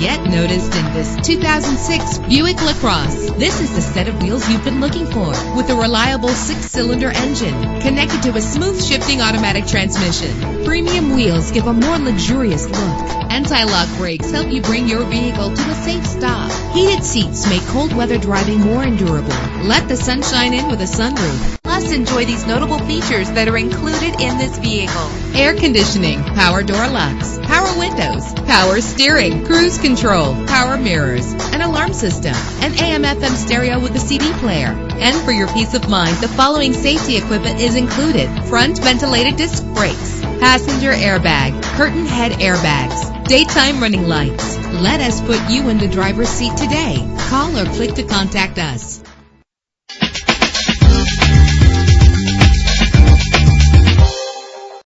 noticed in this 2006 Buick LaCrosse. This is the set of wheels you've been looking for with a reliable six-cylinder engine connected to a smooth shifting automatic transmission. Premium wheels give a more luxurious look. Anti-lock brakes help you bring your vehicle to a safe stop. Heated seats make cold weather driving more endurable. Let the sunshine in with a sunroof. Plus, enjoy these notable features that are included in this vehicle. Air conditioning, power door locks, power windows, power steering, cruise control, power mirrors, an alarm system, an AM FM stereo with a CD player. And for your peace of mind, the following safety equipment is included. Front ventilated disc brakes, passenger airbag, curtain head airbags, daytime running lights. Let us put you in the driver's seat today. Call or click to contact us.